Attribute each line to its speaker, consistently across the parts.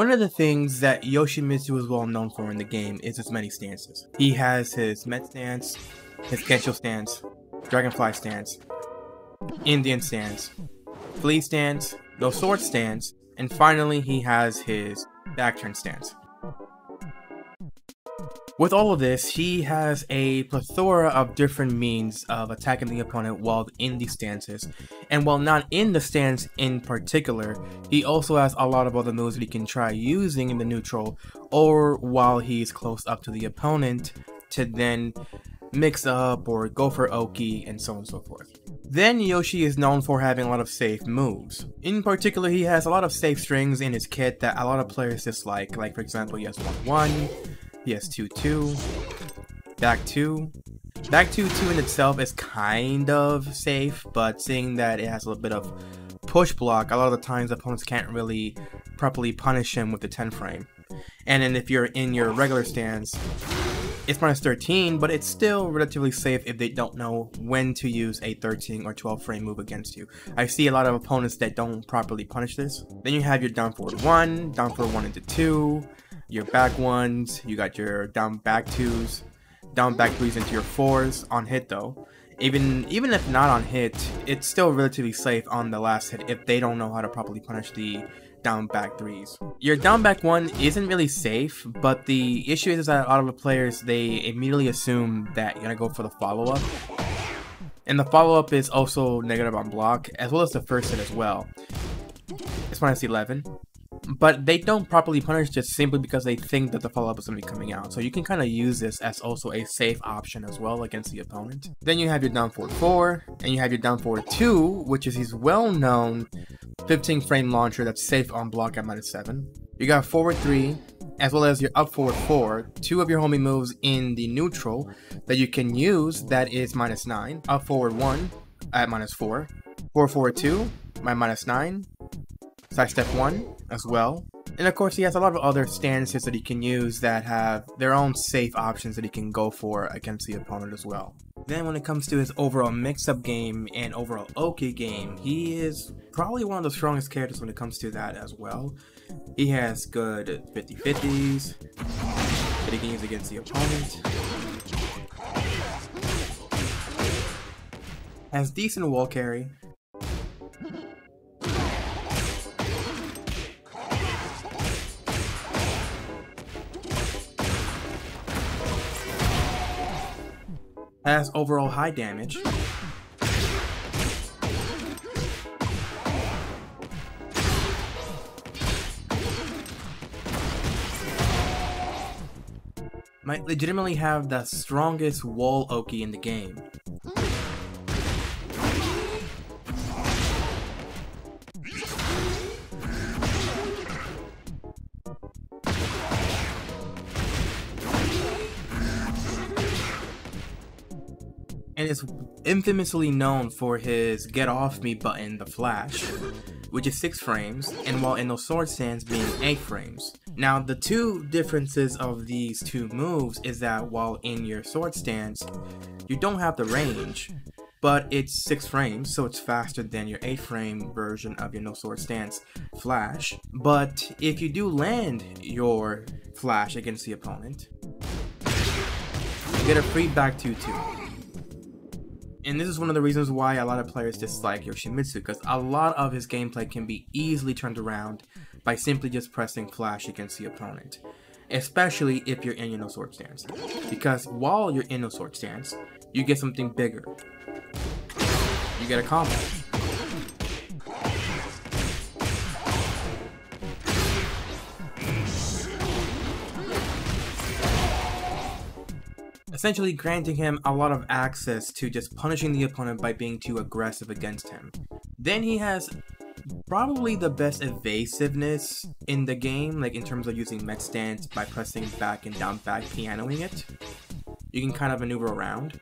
Speaker 1: One of the things that Yoshimitsu is well known for in the game is his many stances. He has his Med stance, his Kensho stance, Dragonfly stance, Indian stance, Flea stance, No Sword stance, and finally he has his Backturn stance. With all of this, he has a plethora of different means of attacking the opponent while in the stances, and while not in the stance in particular, he also has a lot of other moves that he can try using in the neutral or while he's close up to the opponent to then mix up or go for Oki and so on and so forth. Then Yoshi is known for having a lot of safe moves. In particular, he has a lot of safe strings in his kit that a lot of players dislike, like for example he has 1-1, he has 2-2, back 2. Back 2-2 in itself is kind of safe, but seeing that it has a little bit of push block, a lot of the times opponents can't really properly punish him with the 10 frame. And then if you're in your regular stance, it's minus 13, but it's still relatively safe if they don't know when to use a 13 or 12 frame move against you. I see a lot of opponents that don't properly punish this. Then you have your down forward 1, down forward 1 into 2, your back ones, you got your down back twos, down back threes into your fours on hit though. Even even if not on hit, it's still relatively safe on the last hit if they don't know how to properly punish the down back threes. Your down back one isn't really safe, but the issue is that a lot of the players they immediately assume that you're gonna go for the follow up. And the follow up is also negative on block, as well as the first hit as well. It's minus 11 but they don't properly punish just simply because they think that the follow-up is going to be coming out. So you can kind of use this as also a safe option as well against the opponent. Then you have your down forward 4, and you have your down forward 2, which is his well-known 15 frame launcher that's safe on block at minus 7. You got forward 3, as well as your up forward 4, two of your homing moves in the neutral that you can use that is minus 9, up forward 1 at minus 4, forward forward 2, my minus 9, Sidestep 1 as well. And of course he has a lot of other stances that he can use that have their own safe options that he can go for against the opponent as well. Then when it comes to his overall mix-up game and overall Oki game, he is probably one of the strongest characters when it comes to that as well. He has good 50-50s that he can use against the opponent. Has decent wall carry, has overall high damage. Might legitimately have the strongest wall Oki in the game. Infamously known for his get off me button, the flash, which is 6 frames, and while in the sword stance being 8 frames. Now the two differences of these two moves is that while in your sword stance, you don't have the range, but it's 6 frames, so it's faster than your 8 frame version of your no sword stance flash. But if you do land your flash against the opponent, you get a free back 2-2. And this is one of the reasons why a lot of players dislike Yoshimitsu, because a lot of his gameplay can be easily turned around by simply just pressing flash against the opponent. Especially if you're in your no sword stance. Because while you're in no sword stance, you get something bigger. You get a combo. Essentially granting him a lot of access to just punishing the opponent by being too aggressive against him. Then he has probably the best evasiveness in the game, like in terms of using Med stance by pressing back and down back, pianoing it. You can kind of maneuver around.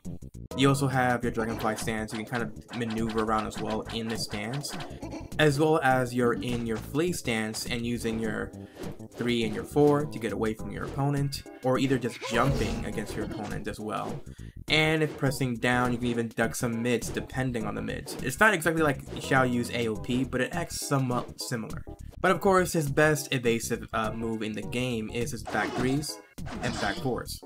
Speaker 1: You also have your Dragonfly stance, you can kind of maneuver around as well in the stance. As well as you're in your Flea stance and using your 3 and your 4 to get away from your opponent, or either just jumping against your opponent as well. And if pressing down, you can even duck some mids depending on the mids. It's not exactly like Xiao Yu's AOP, but it acts somewhat similar. But of course, his best evasive uh, move in the game is his back threes and back fours.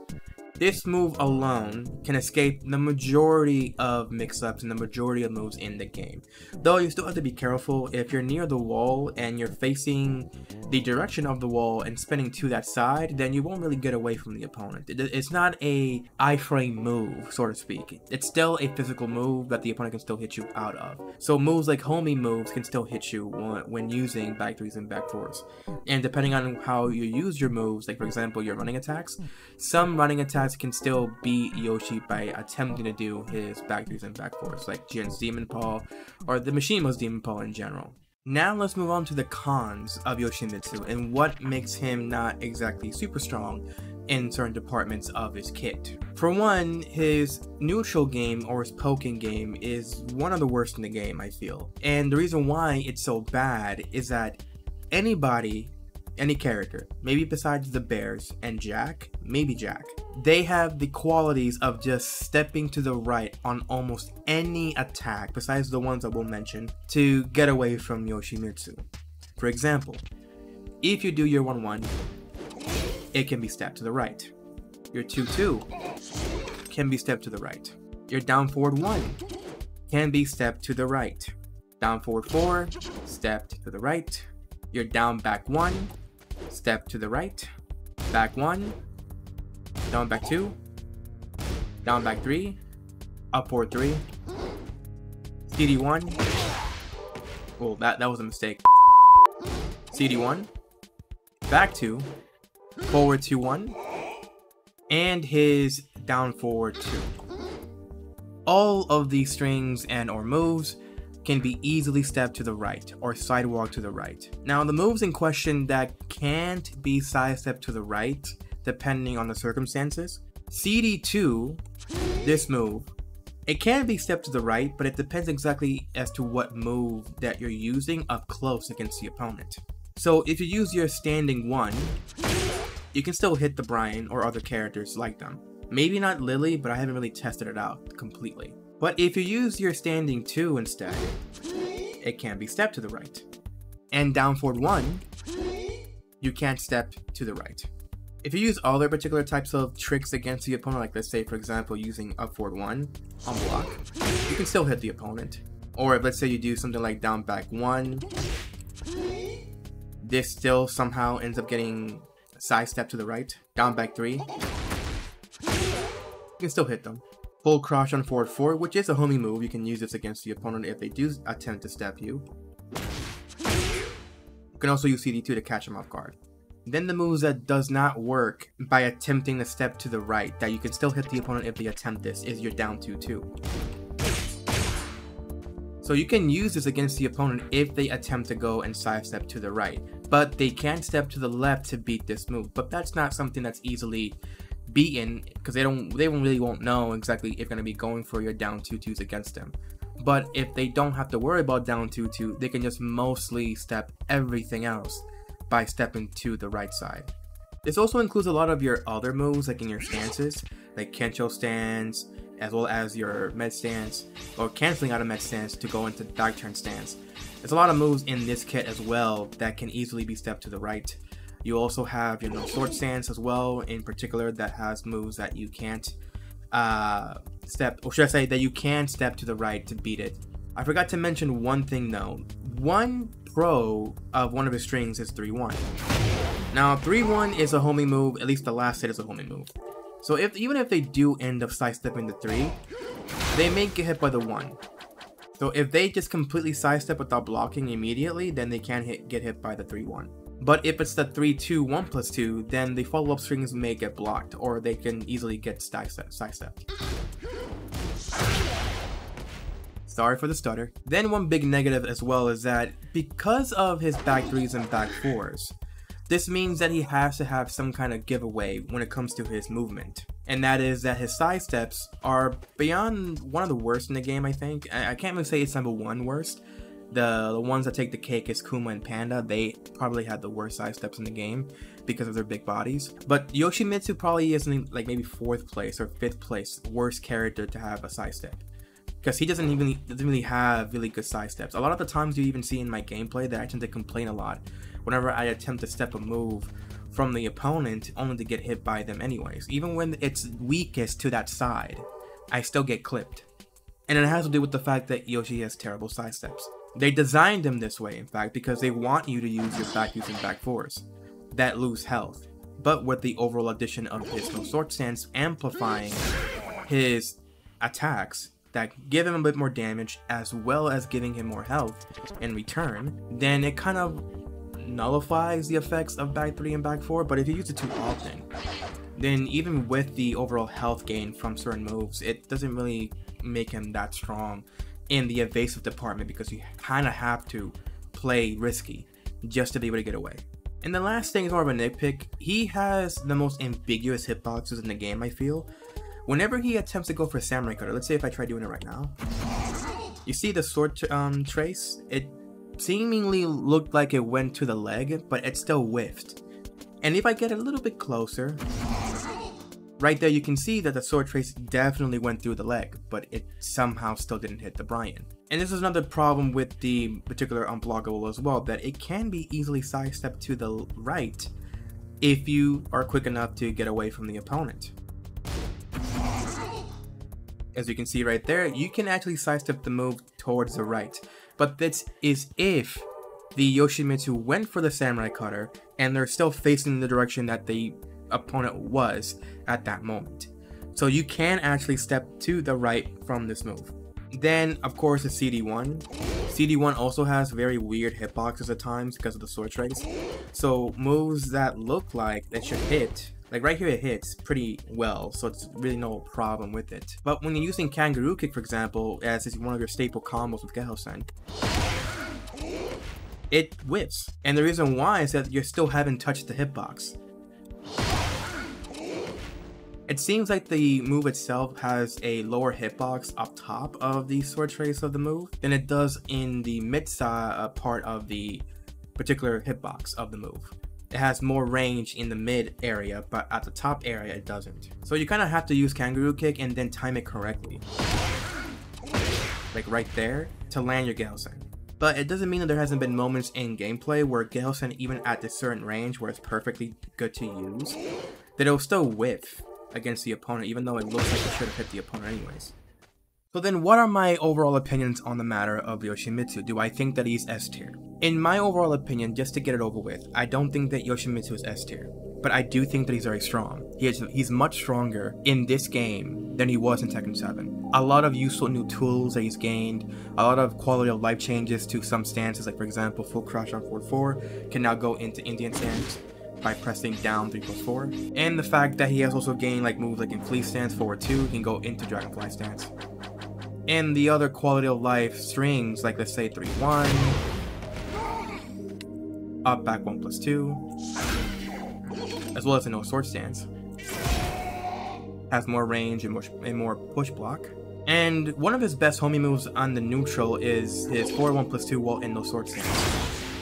Speaker 1: This move alone can escape the majority of mix-ups and the majority of moves in the game. Though you still have to be careful if you're near the wall and you're facing the direction of the wall and spinning to that side, then you won't really get away from the opponent. It's not a iframe move, so to speak. It's still a physical move that the opponent can still hit you out of. So moves like homing moves can still hit you when using back threes and back fours. And depending on how you use your moves, like for example your running attacks, some running attacks can still beat Yoshi by attempting to do his back threes and back fours, like Jin's Demon Paw, or the Mishima's Demon Paw in general. Now let's move on to the cons of Yoshimitsu and what makes him not exactly super strong in certain departments of his kit. For one, his neutral game or his poking game is one of the worst in the game, I feel. And the reason why it's so bad is that anybody any character, maybe besides the Bears and Jack, maybe Jack, they have the qualities of just stepping to the right on almost any attack, besides the ones that we'll mention, to get away from Yoshimitsu. For example, if you do your 1-1, it can be stepped to the right. Your 2-2 can be stepped to the right. Your down forward 1 can be stepped to the right. Down forward 4, stepped to the right. Your down back 1 step to the right, back one, down back two, down back three, up forward three, CD1, well that, that was a mistake, CD1, back two, forward two one, and his down forward two. All of these strings and or moves can be easily stepped to the right or sidewalk to the right. Now the moves in question that can't be sidestepped to the right depending on the circumstances. CD2, this move, it can be stepped to the right, but it depends exactly as to what move that you're using up close against the opponent. So if you use your standing one, you can still hit the Bryan or other characters like them. Maybe not Lily, but I haven't really tested it out completely. But if you use your standing 2 instead, it can be step to the right. And down forward 1, you can't step to the right. If you use other particular types of tricks against the opponent, like let's say for example using up forward 1 on block, you can still hit the opponent. Or if let's say you do something like down back 1, this still somehow ends up getting side step to the right, down back 3, you can still hit them. Full crouch on forward 4, which is a homing move. You can use this against the opponent if they do attempt to step you. You can also use CD2 to catch them off guard. Then the moves that does not work by attempting to step to the right, that you can still hit the opponent if they attempt this, is your down 2-2. So you can use this against the opponent if they attempt to go and sidestep to the right, but they can step to the left to beat this move, but that's not something that's easily beaten because they don't they really won't know exactly if going to be going for your down two twos against them. But if they don't have to worry about down two two, they can just mostly step everything else by stepping to the right side. This also includes a lot of your other moves like in your stances, like Kensho stance, as well as your med stance, or canceling out a med stance to go into dark turn stance. There's a lot of moves in this kit as well that can easily be stepped to the right. You also have, you know, sword stance as well, in particular, that has moves that you can't uh, step, or should I say, that you can step to the right to beat it. I forgot to mention one thing though. One pro of one of his strings is 3-1. Now, 3-1 is a homing move, at least the last hit is a homing move. So if even if they do end up sidestepping the 3, they may get hit by the 1. So if they just completely sidestep without blocking immediately, then they can hit, get hit by the 3-1. But if it's the 3, 2, 1 plus 2, then the follow-up strings may get blocked, or they can easily get sidestepped. Sorry for the stutter. Then one big negative as well is that because of his back 3s and back 4s, this means that he has to have some kind of giveaway when it comes to his movement. And that is that his side steps are beyond one of the worst in the game, I think. I can't even say it's number one worst, the, the ones that take the cake is Kuma and Panda. They probably had the worst side steps in the game because of their big bodies. But Yoshimitsu probably isn't like maybe fourth place or fifth place worst character to have a side step. because he doesn't even doesn't really have really good side steps. A lot of the times you even see in my gameplay that I tend to complain a lot whenever I attempt to step a move from the opponent only to get hit by them anyways. Even when it's weakest to that side, I still get clipped. And it has to do with the fact that Yoshi has terrible side steps. They designed him this way, in fact, because they want you to use your back using back fours that lose health, but with the overall addition of his no sword stance amplifying his attacks that give him a bit more damage as well as giving him more health in return, then it kind of nullifies the effects of back 3 and back 4, but if you use it too often, then even with the overall health gain from certain moves, it doesn't really make him that strong in the evasive department because you kind of have to play risky just to be able to get away. And the last thing is more of a nitpick. He has the most ambiguous hitboxes in the game, I feel. Whenever he attempts to go for Samurai Cutter, let's say if I try doing it right now, you see the sword um, trace? It seemingly looked like it went to the leg, but it still whiffed. And if I get a little bit closer, right there you can see that the sword trace definitely went through the leg, but it somehow still didn't hit the Bryan. And this is another problem with the particular unblockable as well, that it can be easily sidestepped to the right if you are quick enough to get away from the opponent as you can see right there, you can actually sidestep the move towards the right. But this is if the Yoshimitsu went for the Samurai Cutter and they're still facing the direction that the opponent was at that moment. So you can actually step to the right from this move. Then, of course, the CD1. CD1 also has very weird hitboxes at times because of the sword trace. So moves that look like they should hit like right here it hits pretty well, so it's really no problem with it. But when you're using Kangaroo Kick, for example, as is one of your staple combos with Geho-sen, it whips. And the reason why is that you still haven't touched the hitbox. It seems like the move itself has a lower hitbox up top of the sword trace of the move than it does in the mid side uh, part of the particular hitbox of the move it has more range in the mid area, but at the top area it doesn't. So you kind of have to use kangaroo kick and then time it correctly. Like right there, to land your Geho-sen. But it doesn't mean that there hasn't been moments in gameplay where Geho-sen, even at this certain range where it's perfectly good to use, that it'll still whiff against the opponent, even though it looks like it should have hit the opponent anyways. So then what are my overall opinions on the matter of Yoshimitsu? Do I think that he's S tier? In my overall opinion, just to get it over with, I don't think that Yoshimitsu is S tier. But I do think that he's very strong. He is, he's much stronger in this game than he was in Tekken 7. A lot of useful new tools that he's gained, a lot of quality of life changes to some stances, like for example, full crouch on 4-4 can now go into Indian stance by pressing down 3 plus 4. And the fact that he has also gained like moves like in Flea stance forward 2, he can go into Dragonfly stance and the other quality of life strings, like let's say 3 1, up back 1 plus 2, as well as a no sword stance. Has more range and more, and more push block. And one of his best homie moves on the neutral is his 4 1 plus 2 wall and no sword stance.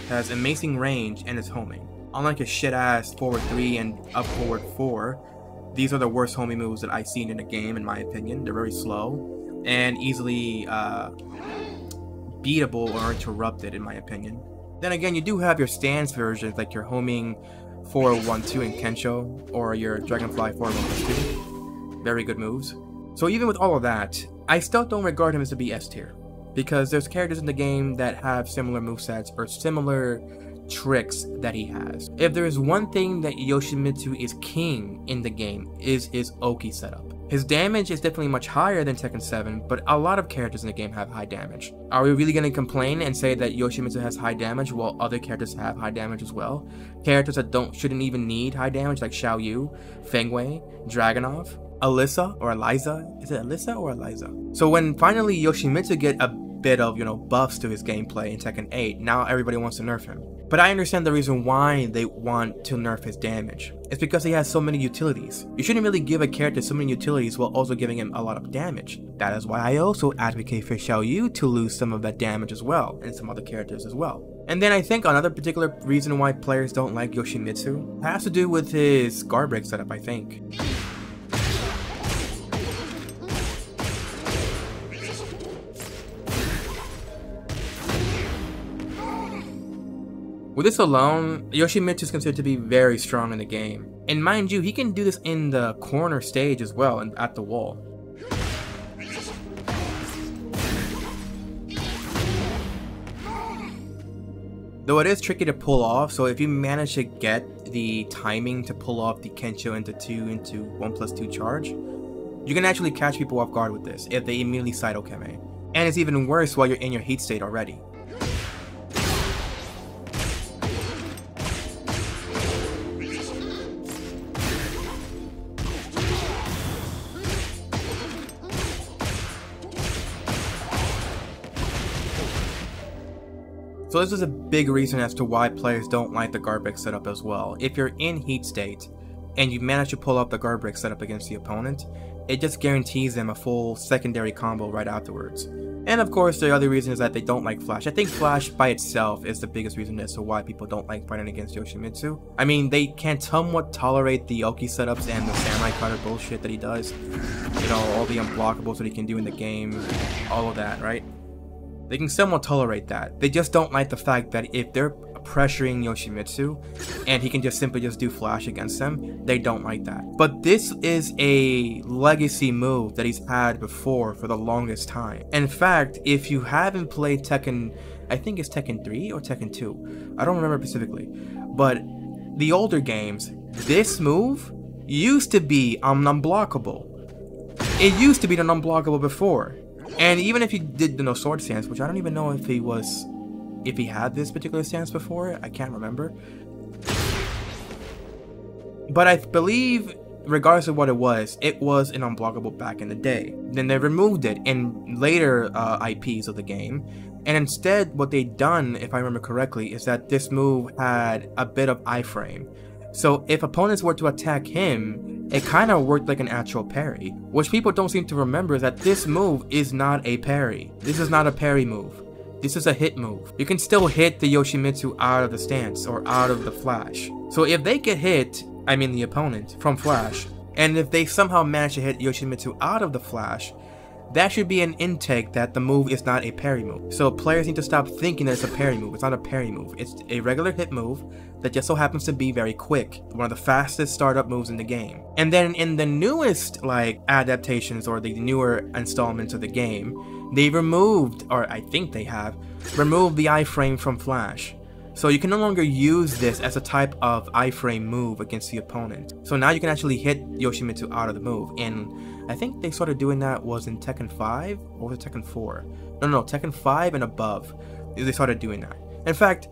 Speaker 1: Has amazing range and is homing. Unlike his shit ass forward 3 and up forward 4, these are the worst homie moves that I've seen in a game in my opinion. They're very slow and easily uh, beatable or interrupted, in my opinion. Then again, you do have your stance versions, like your homing 412 in Kensho, or your Dragonfly 412. Very good moves. So even with all of that, I still don't regard him as to be S tier. Because there's characters in the game that have similar movesets or similar tricks that he has. If there is one thing that Yoshimitsu is king in the game, is his Oki setup. His damage is definitely much higher than Tekken 7, but a lot of characters in the game have high damage. Are we really going to complain and say that Yoshimitsu has high damage while other characters have high damage as well? Characters that don't shouldn't even need high damage like Xiao Yu, Feng Wei, Dragunov, Alyssa or Eliza? Is it Alyssa or Eliza? So when finally Yoshimitsu get a bit of, you know, buffs to his gameplay in Tekken 8, now everybody wants to nerf him. But I understand the reason why they want to nerf his damage. It's because he has so many utilities. You shouldn't really give a character so many utilities while also giving him a lot of damage. That is why I also advocate for Xiao Yu to lose some of that damage as well, and some other characters as well. And then I think another particular reason why players don't like Yoshimitsu has to do with his guard break setup, I think. With this alone, Yoshimitsu is considered to be very strong in the game. And mind you, he can do this in the corner stage as well, and at the wall. Though it is tricky to pull off, so if you manage to get the timing to pull off the Kensho into 2 into 1 plus 2 charge, you can actually catch people off guard with this if they immediately side Okame. And it's even worse while you're in your heat state already. This is a big reason as to why players don't like the guard break setup as well. If you're in heat state, and you manage to pull up the guard setup against the opponent, it just guarantees them a full secondary combo right afterwards. And of course, the other reason is that they don't like Flash. I think Flash by itself is the biggest reason as to why people don't like fighting against Yoshimitsu. I mean, they can somewhat tolerate the Oki setups and the Samurai Cutter bullshit that he does. You know, all the unblockables that he can do in the game, all of that, right? They can somewhat tolerate that. They just don't like the fact that if they're pressuring Yoshimitsu and he can just simply just do flash against them, they don't like that. But this is a legacy move that he's had before for the longest time. In fact, if you haven't played Tekken, I think it's Tekken 3 or Tekken 2, I don't remember specifically, but the older games, this move used to be unblockable. It used to be unblockable before. And even if he did the no sword stance, which I don't even know if he was, if he had this particular stance before, I can't remember. But I believe, regardless of what it was, it was an unblockable back in the day. Then they removed it in later uh, IPs of the game. And instead, what they'd done, if I remember correctly, is that this move had a bit of iframe. So if opponents were to attack him, it kind of worked like an actual parry. Which people don't seem to remember that this move is not a parry. This is not a parry move. This is a hit move. You can still hit the Yoshimitsu out of the stance or out of the flash. So if they get hit, I mean the opponent, from flash, and if they somehow manage to hit Yoshimitsu out of the flash, that should be an intake that the move is not a parry move. So players need to stop thinking that it's a parry move. It's not a parry move. It's a regular hit move that just so happens to be very quick. One of the fastest startup moves in the game. And then in the newest like adaptations or the newer installments of the game, they removed, or I think they have, removed the iframe from Flash. So you can no longer use this as a type of iframe move against the opponent. So now you can actually hit Yoshimitsu out of the move. And I think they started doing that was in Tekken 5 or was it Tekken 4? No, no, no, Tekken 5 and above. They started doing that. In fact,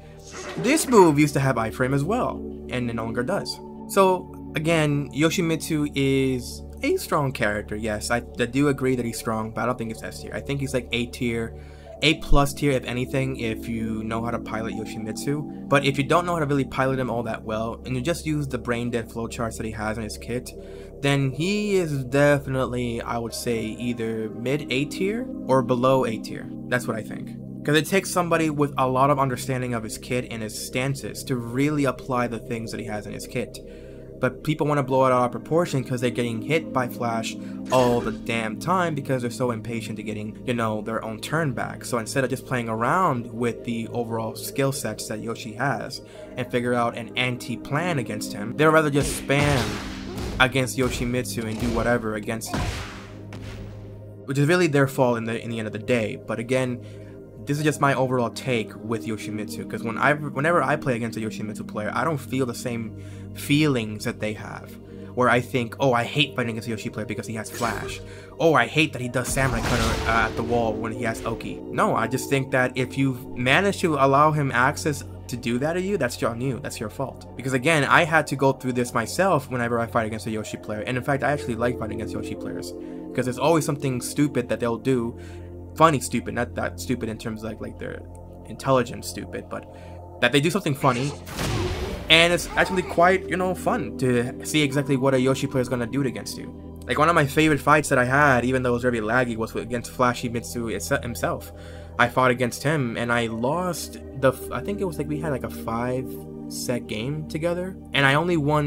Speaker 1: this move used to have iframe as well, and it no longer does. So again, Yoshimitsu is a strong character, yes. I, I do agree that he's strong, but I don't think it's S tier. I think he's like A tier a plus tier if anything if you know how to pilot Yoshimitsu. But if you don't know how to really pilot him all that well, and you just use the brain dead flowcharts that he has in his kit, then he is definitely, I would say, either mid A tier or below A tier. That's what I think. Because it takes somebody with a lot of understanding of his kit and his stances to really apply the things that he has in his kit but people want to blow it out of proportion because they're getting hit by Flash all the damn time because they're so impatient to getting, you know, their own turn back. So instead of just playing around with the overall skill sets that Yoshi has and figure out an anti-plan against him, they'd rather just spam against Yoshimitsu and do whatever against him. Which is really their fault in the in the end of the day. But again, this is just my overall take with Yoshimitsu because when I whenever I play against a Yoshimitsu player, I don't feel the same feelings that they have. Where I think, oh, I hate fighting against a Yoshi player because he has Flash. Oh, I hate that he does Samurai Cutter uh, at the wall when he has Oki. No, I just think that if you've managed to allow him access to do that to you, that's on you. That's your fault. Because again, I had to go through this myself whenever I fight against a Yoshi player. And in fact, I actually like fighting against Yoshi players. Because there's always something stupid that they'll do funny stupid, not that stupid in terms of like like they're intelligent stupid, but that they do something funny. And it's actually quite, you know, fun to see exactly what a Yoshi player is gonna do against you. Like one of my favorite fights that I had, even though it was very laggy, was against Flashy Mitsu himself. I fought against him and I lost the. I think it was like we had like a five set game together, and I only won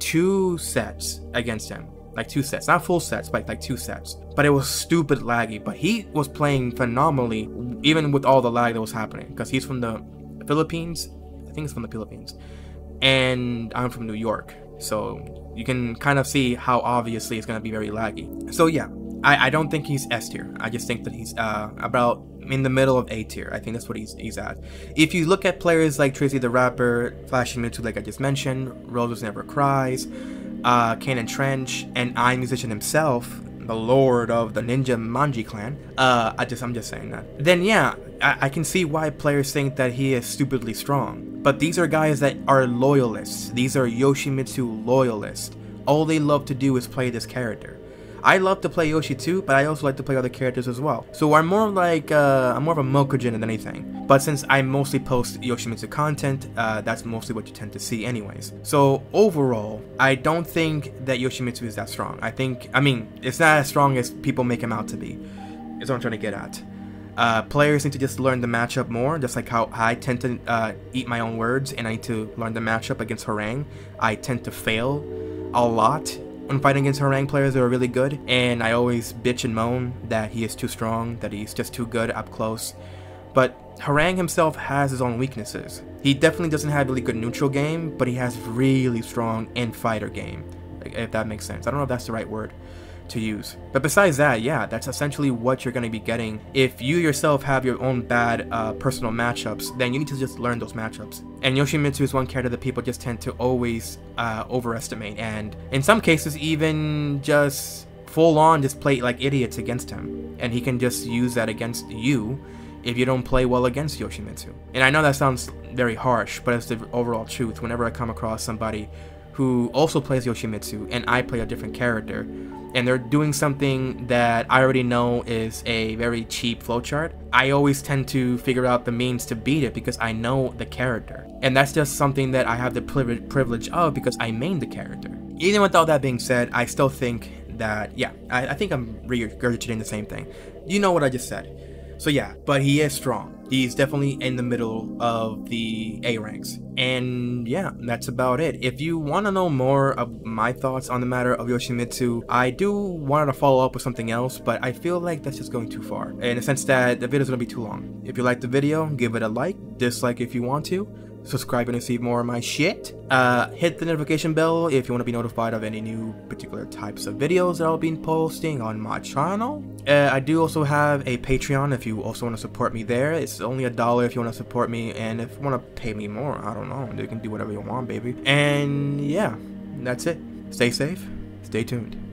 Speaker 1: two sets against him like two sets, not full sets, but like two sets. But it was stupid laggy. But he was playing phenomenally, even with all the lag that was happening, because he's from the Philippines. I think it's from the Philippines, and I'm from New York, so you can kind of see how obviously it's gonna be very laggy. So yeah, I, I don't think he's S tier. I just think that he's uh, about in the middle of A tier. I think that's what he's he's at. If you look at players like Tracy the Rapper, Flashing Mewtwo, like I just mentioned, Roses Never Cries, uh, Kanan Trench, and I Musician himself, the lord of the Ninja Manji clan. Uh, I just I'm just saying that. Then yeah, I, I can see why players think that he is stupidly strong. But these are guys that are loyalists. These are Yoshimitsu loyalists. All they love to do is play this character. I love to play Yoshi too, but I also like to play other characters as well. So I'm more like, uh, I'm more of a Mokujin than anything. But since I mostly post Yoshimitsu content, uh, that's mostly what you tend to see anyways. So overall, I don't think that Yoshimitsu is that strong. I think, I mean, it's not as strong as people make him out to be, is what I'm trying to get at. Uh, players need to just learn the matchup more, just like how I tend to uh, eat my own words and I need to learn the matchup against Hwoarang. I tend to fail a lot when fighting against Hwoarang players that are really good, and I always bitch and moan that he is too strong, that he's just too good up close. But Hwoarang himself has his own weaknesses. He definitely doesn't have a really good neutral game, but he has really strong in-fighter game, if that makes sense. I don't know if that's the right word to use. But besides that, yeah, that's essentially what you're going to be getting. If you yourself have your own bad uh, personal matchups, then you need to just learn those matchups. And Yoshimitsu is one character that people just tend to always uh, overestimate, and in some cases even just full on just play like idiots against him. And he can just use that against you if you don't play well against Yoshimitsu. And I know that sounds very harsh, but it's the overall truth. Whenever I come across somebody who also plays Yoshimitsu and I play a different character, and they're doing something that I already know is a very cheap flowchart, I always tend to figure out the means to beat it because I know the character. And that's just something that I have the privilege of because I main the character. Even with all that being said, I still think that, yeah, I, I think I'm regurgitating the same thing. You know what I just said. So yeah, but he is strong. He's definitely in the middle of the A ranks. And yeah, that's about it. If you want to know more of my thoughts on the matter of Yoshimitsu, I do want to follow up with something else, but I feel like that's just going too far. In the sense that the video is going to be too long. If you like the video, give it a like, dislike if you want to subscribe and receive more of my shit. Uh, hit the notification bell if you want to be notified of any new particular types of videos that I'll be posting on my channel. Uh, I do also have a Patreon if you also want to support me there. It's only a dollar if you want to support me, and if you want to pay me more, I don't know. You can do whatever you want, baby. And yeah, that's it. Stay safe. Stay tuned.